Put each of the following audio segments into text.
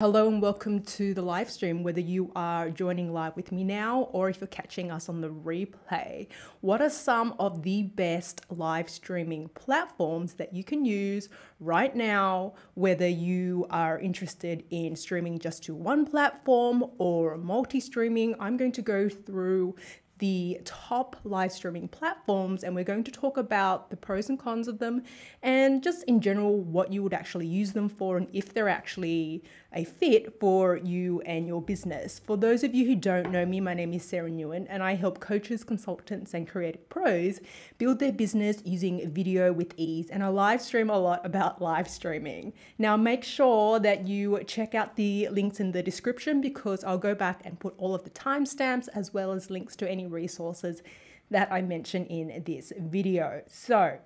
Hello and welcome to the live stream, whether you are joining live with me now or if you're catching us on the replay. What are some of the best live streaming platforms that you can use right now, whether you are interested in streaming just to one platform or multi streaming? I'm going to go through the top live streaming platforms and we're going to talk about the pros and cons of them and just in general what you would actually use them for and if they're actually a fit for you and your business. For those of you who don't know me, my name is Sara Nguyen and I help coaches, consultants, and creative pros build their business using video with ease. And I live stream a lot about live streaming. Now, make sure that you check out the links in the description because I'll go back and put all of the timestamps as well as links to any resources that I mention in this video. So,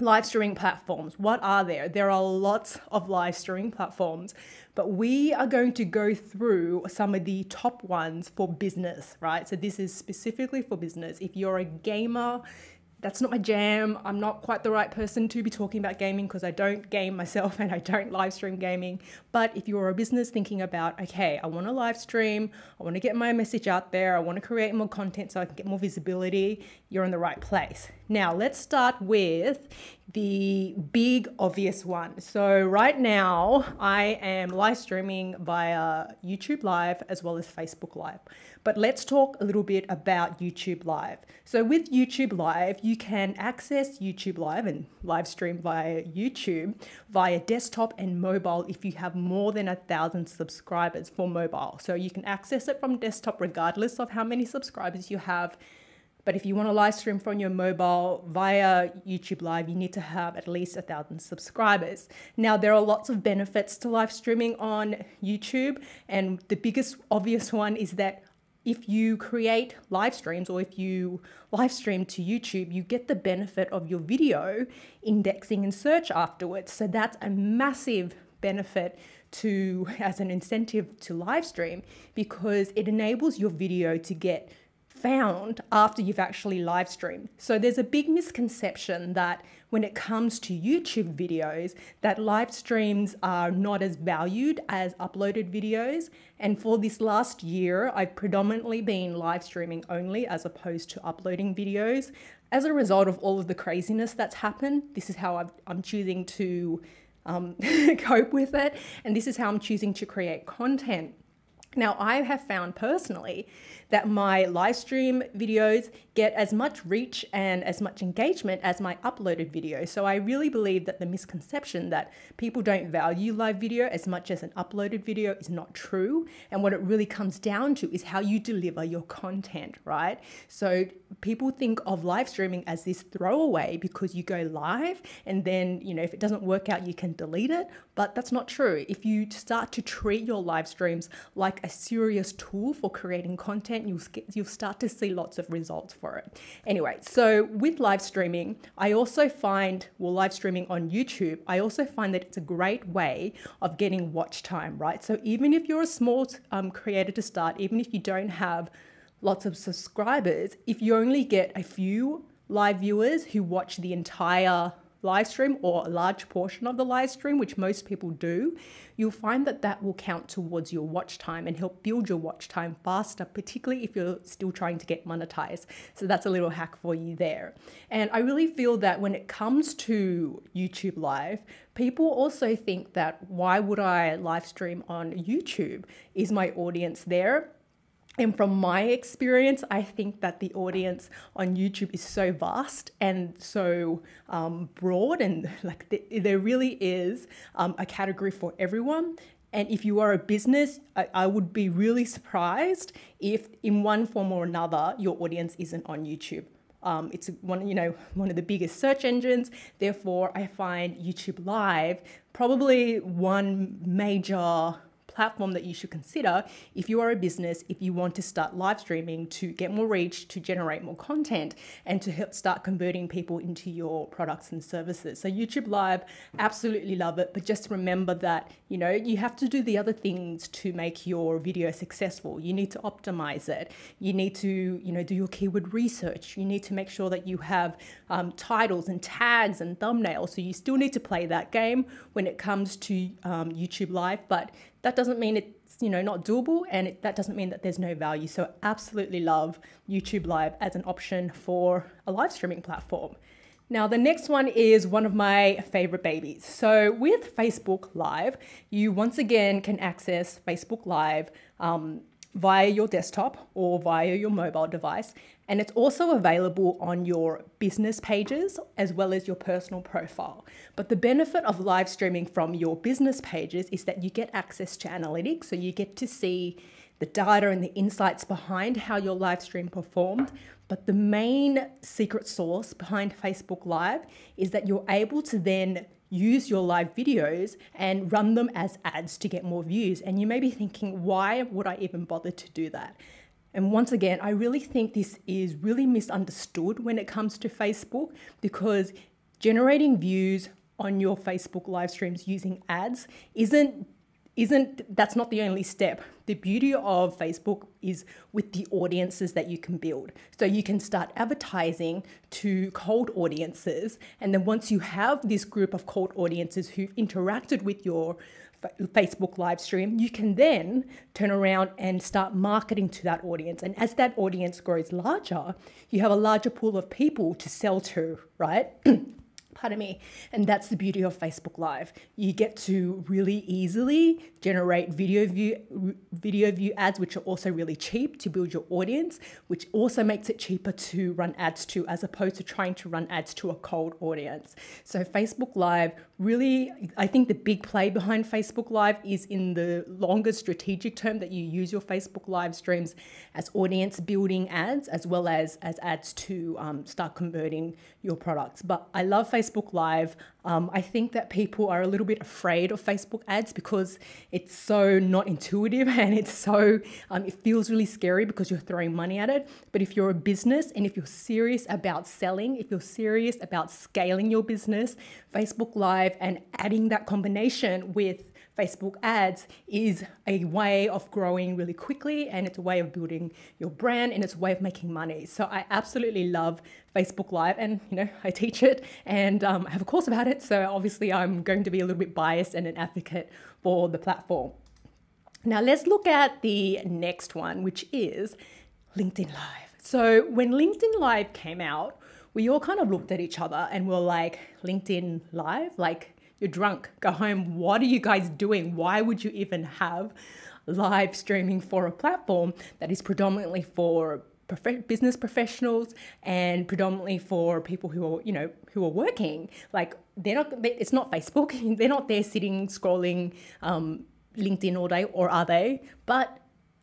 live streaming platforms. What are there? There are lots of live streaming platforms, but we are going to go through some of the top ones for business, right? So this is specifically for business. If you're a gamer, that's not my jam. I'm not quite the right person to be talking about gaming because I don't game myself and I don't live stream gaming. But if you're a business thinking about, okay, I want to live stream, I want to get my message out there, I want to create more content so I can get more visibility, you're in the right place. Now, let's start with the big obvious one. So, right now, I am live streaming via YouTube Live as well as Facebook Live. But let's talk a little bit about YouTube Live. So, with YouTube Live, you can access YouTube Live and live stream via YouTube via desktop and mobile if you have more than a thousand subscribers for mobile. So, you can access it from desktop regardless of how many subscribers you have but if you want to live stream from your mobile via YouTube Live, you need to have at least a thousand subscribers. Now, there are lots of benefits to live streaming on YouTube, and the biggest obvious one is that if you create live streams or if you live stream to YouTube, you get the benefit of your video indexing and search afterwards. So that's a massive benefit to as an incentive to live stream because it enables your video to get found after you've actually live streamed. So there's a big misconception that when it comes to YouTube videos that live streams are not as valued as uploaded videos. And for this last year, I've predominantly been live streaming only as opposed to uploading videos. As a result of all of the craziness that's happened, this is how i am choosing to um, cope with it. And this is how I'm choosing to create content. Now, I have found personally that my live stream videos get as much reach and as much engagement as my uploaded video. So I really believe that the misconception that people don't value live video as much as an uploaded video is not true. And what it really comes down to is how you deliver your content, right? So people think of live streaming as this throwaway because you go live and then, you know, if it doesn't work out, you can delete it. But that's not true. If you start to treat your live streams like a serious tool for creating content, you'll, you'll start to see lots of results for it. Anyway, so with live streaming, I also find, well, live streaming on YouTube, I also find that it's a great way of getting watch time, right? So even if you're a small um, creator to start, even if you don't have lots of subscribers, if you only get a few live viewers who watch the entire live stream or a large portion of the live stream, which most people do, you'll find that that will count towards your watch time and help build your watch time faster, particularly if you're still trying to get monetized. So that's a little hack for you there. And I really feel that when it comes to YouTube Live, people also think that why would I live stream on YouTube? Is my audience there? And from my experience, I think that the audience on YouTube is so vast and so um, broad, and like the, there really is um, a category for everyone. And if you are a business, I, I, would be really surprised if, in one form or another, your audience isn't on YouTube. Um, it's one, you know, one of the biggest search engines. Therefore, I find YouTube Live probably one major platform that you should consider if you are a business, if you want to start live streaming to get more reach, to generate more content, and to help start converting people into your products and services. So YouTube Live, absolutely love it, but just remember that, you know, you have to do the other things to make your video successful. You need to optimize it. You need to, you know, do your keyword research. You need to make sure that you have um, titles and tags and thumbnails. So you still need to play that game when it comes to um, YouTube Live, but that doesn't mean it's you know not doable and it, that doesn't mean that there's no value so absolutely love youtube live as an option for a live streaming platform now, the next one is one of my favorite babies. So, with Facebook Live, you once again can access Facebook Live um, via your desktop or via your mobile device. And it's also available on your business pages as well as your personal profile. But the benefit of live streaming from your business pages is that you get access to analytics. So you get to see the data and the insights behind how your live stream performed. But the main secret sauce behind Facebook Live is that you're able to then use your live videos and run them as ads to get more views. And you may be thinking, why would I even bother to do that? And once again, I really think this is really misunderstood when it comes to Facebook because generating views on your Facebook live streams using ads isn't isn't that's not the only step. The beauty of Facebook is with the audiences that you can build. So you can start advertising to cold audiences and then once you have this group of cold audiences who've interacted with your Facebook live stream, you can then turn around and start marketing to that audience. And as that audience grows larger, you have a larger pool of people to sell to, right? pardon me. And that's the beauty of Facebook Live. You get to really easily generate video view video view ads, which are also really cheap to build your audience, which also makes it cheaper to run ads to as opposed to trying to run ads to a cold audience. So Facebook Live really, I think the big play behind Facebook Live is in the longer strategic term that you use your Facebook Live streams as audience building ads as well as as ads to um, start converting your products. But I love Facebook Live. Um, I think that people are a little bit afraid of Facebook ads because it's so not intuitive and it's so, um, it feels really scary because you're throwing money at it. But if you're a business and if you're serious about selling, if you're serious about scaling your business, Facebook Live and adding that combination with Facebook ads is a way of growing really quickly and it's a way of building your brand and it's a way of making money. So I absolutely love Facebook Live and you know I teach it and um, I have a course about it. So obviously I'm going to be a little bit biased and an advocate for the platform. Now let's look at the next one, which is LinkedIn Live. So when LinkedIn Live came out, we all kind of looked at each other and we're like, LinkedIn Live? Like, you're drunk, go home. What are you guys doing? Why would you even have live streaming for a platform that is predominantly for prof- business professionals and predominantly for people who are, you know, who are working? Like, they're not, they, it's not Facebook. they're not there sitting, scrolling um, LinkedIn all day, or are they? But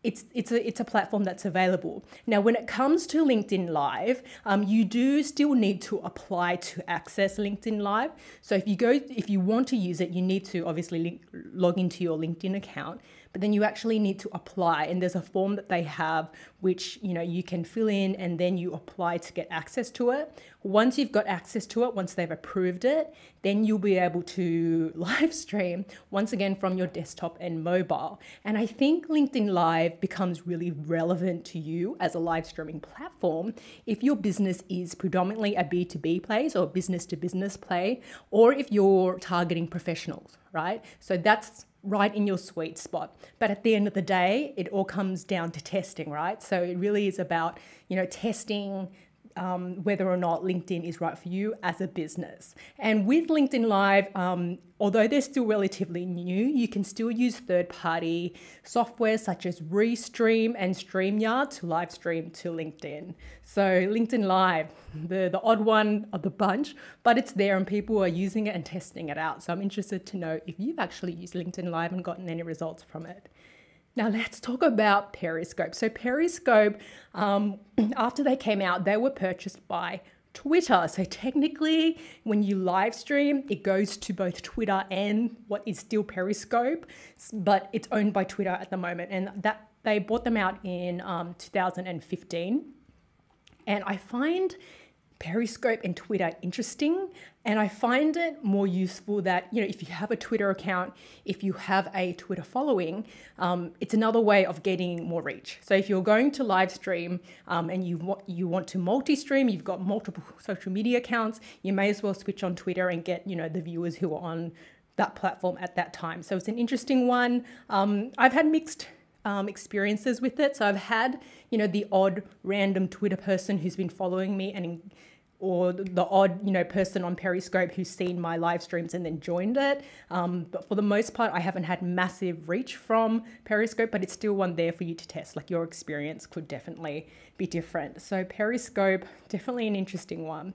it's it's a it's a platform that's available. Now, when it comes to LinkedIn Live, um, you do still need to apply to access LinkedIn Live. So if you go if you want to use it, you need to obviously link, log into your LinkedIn account but then you actually need to apply and there's a form that they have which you know you can fill in and then you apply to get access to it. Once you've got access to it once they've approved it then you'll be able to live stream once again from your desktop and mobile. And i think linkedin live becomes really relevant to you as a live streaming platform if your business is predominantly a b2b play or business to business play or if you're targeting professionals right? So that's right in your sweet spot. But at the end of the day, it all comes down to testing, right? So it really is about, you know, testing um, whether or not LinkedIn is right for you as a business. And with LinkedIn Live, um, although they're still relatively new, you can still use third party software such as Restream and StreamYard to live stream to LinkedIn. So, LinkedIn Live, the, the odd one of the bunch, but it's there and people are using it and testing it out. So, I'm interested to know if you've actually used LinkedIn Live and gotten any results from it. Now let's talk about Periscope. So Periscope, um, after they came out, they were purchased by Twitter. So technically, when you live stream, it goes to both Twitter and what is still Periscope, but it's owned by Twitter at the moment. And that they bought them out in um, 2015. And I find Periscope and Twitter interesting. And I find it more useful that, you know, if you have a Twitter account, if you have a Twitter following, um, it's another way of getting more reach. So if you're going to live stream um, and you, want you want to multi-stream, you've got multiple social media accounts, you may as well switch on Twitter and get, you know, the viewers who are on that platform at that time. So it's an interesting one. Um, I've had mixed um, experiences with it. So I've had, you know, the odd random Twitter person who's been following me and or the odd you know person on periscope who's seen my live streams and then joined it. Um, but for the most part i haven't had massive reach from periscope but it's still one there for you to test. Like your experience could definitely be different. So periscope definitely an interesting one.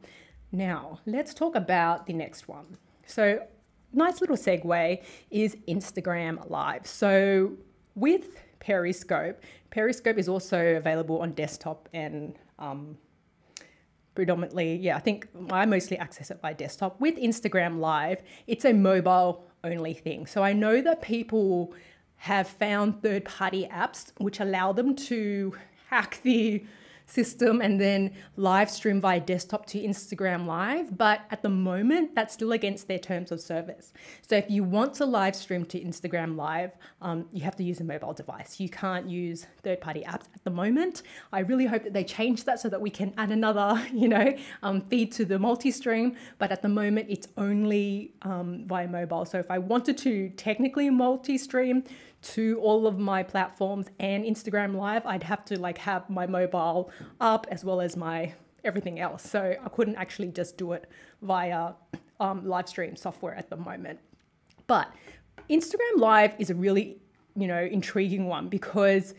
Now let's talk about the next one. So nice little segue is instagram live. So with periscope periscope is also available on desktop and um, predominantly, yeah, I think I mostly access it by desktop. With Instagram Live, it's a mobile only thing. So I know that people have found third party apps which allow them to hack the system and then live stream via desktop to Instagram Live. But at the moment, that's still against their terms of service. So if you want to live stream to Instagram Live, um, you have to use a mobile device. You can't use third party apps at the moment. I really hope that they change that so that we can add another, you know, um, feed to the multi stream. But at the moment, it's only um, via mobile. So if I wanted to technically multi stream, to all of my platforms and Instagram Live, I'd have to like have my mobile up as well as my everything else. So I couldn't actually just do it via um, live stream software at the moment. But Instagram Live is a really, you know, intriguing one because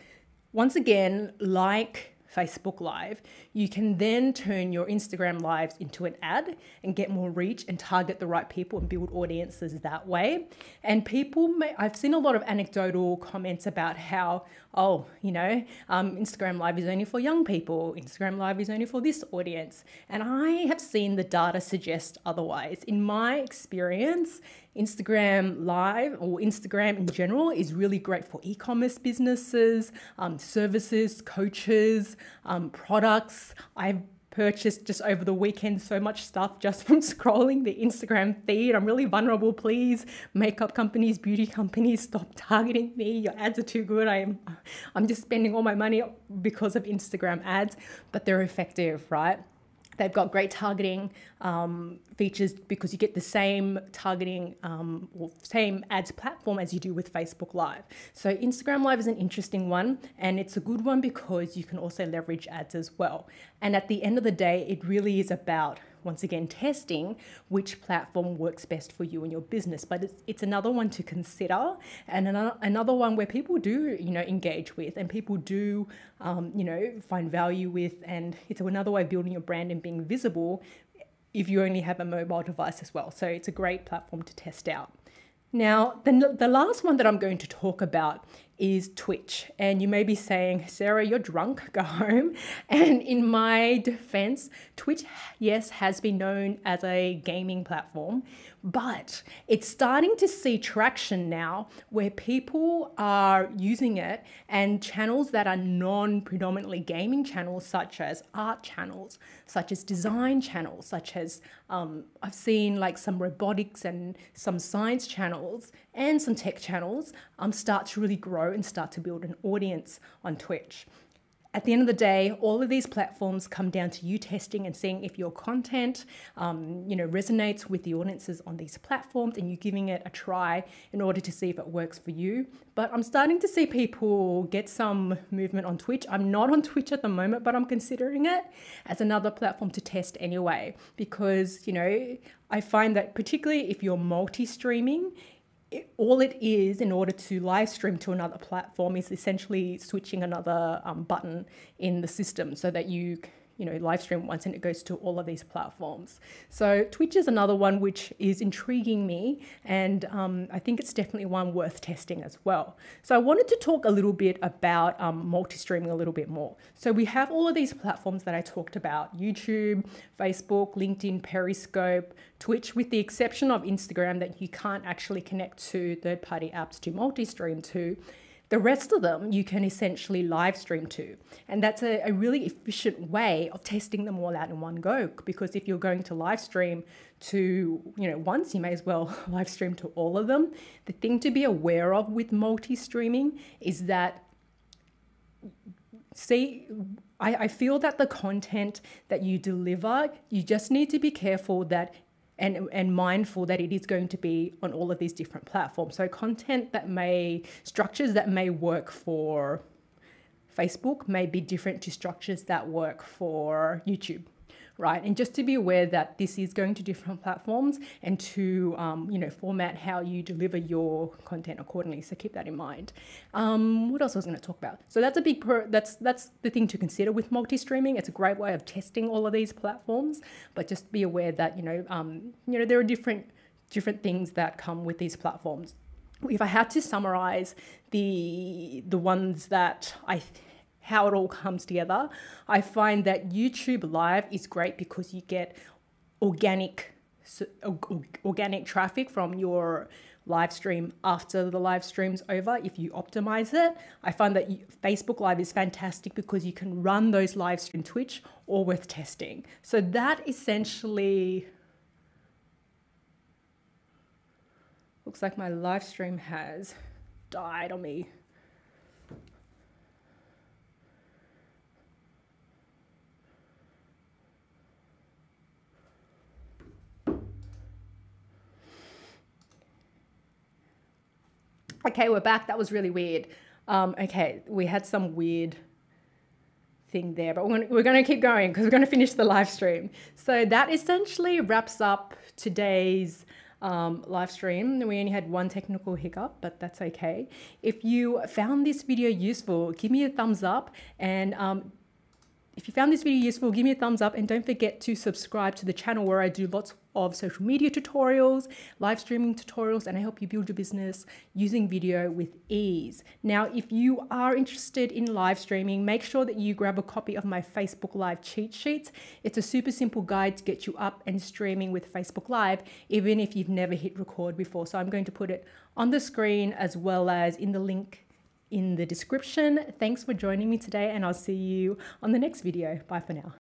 once again, like Facebook Live, you can then turn your Instagram Lives into an ad and get more reach and target the right people and build audiences that way. And people may, I've seen a lot of anecdotal comments about how, oh, you know, um, Instagram Live is only for young people, Instagram Live is only for this audience. And I have seen the data suggest otherwise. In my experience, Instagram Live or Instagram in general is really great for e commerce businesses, um, services, coaches, um, products. I've purchased just over the weekend so much stuff just from scrolling the Instagram feed. I'm really vulnerable. Please, makeup companies, beauty companies, stop targeting me. Your ads are too good. I'm I'm just spending all my money because of Instagram ads, but they're effective, right? They've got great targeting um, features because you get the same targeting um, or same ads platform as you do with Facebook Live. So Instagram Live is an interesting one and it's a good one because you can also leverage ads as well. And at the end of the day, it really is about once again testing which platform works best for you and your business. But it's, it's another one to consider and another, another one where people do you know engage with and people do um, you know find value with. And it's another way of building your brand and being visible if you only have a mobile device as well. So it's a great platform to test out. Now, the, the last one that I'm going to talk about is Twitch. And you may be saying, Sara, you're drunk, go home. And in my defense, Twitch, yes, has been known as a gaming platform, but it's starting to see traction now where people are using it and channels that are non predominantly gaming channels, such as art channels, such as design channels, such as um, I've seen like some robotics and some science channels and some tech channels um, start to really grow and start to build an audience on Twitch at the end of the day, all of these platforms come down to you testing and seeing if your content, um, you know, resonates with the audiences on these platforms, and you giving it a try in order to see if it works for you. But I'm starting to see people get some movement on Twitch. I'm not on Twitch at the moment, but I'm considering it as another platform to test anyway, because you know, I find that particularly if you're multi-streaming, it, all it is in order to live stream to another platform is essentially switching another um, button in the system so that you you know, live stream once and it goes to all of these platforms. So Twitch is another one which is intriguing me and um, I think it's definitely one worth testing as well. So I wanted to talk a little bit about um, multi-streaming a little bit more. So we have all of these platforms that I talked about, YouTube, Facebook, LinkedIn, Periscope, Twitch, with the exception of Instagram that you can't actually connect to third-party apps to multi-stream to. The rest of them you can essentially live stream to. And that's a, a, really efficient way of testing them all out in one go. Because if you're going to live stream to, you know, once, you may as well live stream to all of them. The thing to be aware of with multi streaming is that, see, I, I feel that the content that you deliver, you just need to be careful that and, and mindful that it is going to be on all of these different platforms. So content that may, structures that may work for Facebook may be different to structures that work for YouTube right? And just to be aware that this is going to different platforms and to, um, you know, format how you deliver your content accordingly. So keep that in mind. Um, what else was I going to talk about? So that's a big, pro- that's, that's the thing to consider with multi-streaming. It's a great way of testing all of these platforms, but just be aware that, you know, um, you know, there are different, different things that come with these platforms. If I had to summarize the the ones that I how it all comes together. I find that YouTube Live is great because you get organic organic traffic from your live stream after the live stream's over if you optimize it. I find that Facebook Live is fantastic because you can run those live stream Twitch or with testing. So that essentially looks like my live stream has died on me. Okay, we're back. That was really weird. Um, okay, we had some weird thing there, but we're gonna, keep going because we're gonna finish the live stream. So that essentially wraps up today's um, live stream. We only had one technical hiccup, but that's okay. If you found this video useful, give me a thumbs up and um, if you found this video useful, give me a thumbs up and don't forget to subscribe to the channel where I do lots of social media tutorials, live streaming tutorials, and I help you build your business using video with ease. Now, if you are interested in live streaming, make sure that you grab a copy of my Facebook Live cheat sheets. It's a super simple guide to get you up and streaming with Facebook Live, even if you've never hit record before. So I'm going to put it on the screen as well as in the link in the description. Thanks for joining me today and I'll see you on the next video. Bye for now.